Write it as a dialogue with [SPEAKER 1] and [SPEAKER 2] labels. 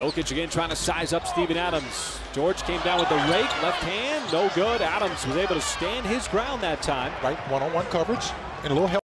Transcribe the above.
[SPEAKER 1] Jokic again trying to size up Steven Adams. George came down with the rake, left hand, no good. Adams was able to stand his ground that time.
[SPEAKER 2] Right, one-on-one coverage and a little help.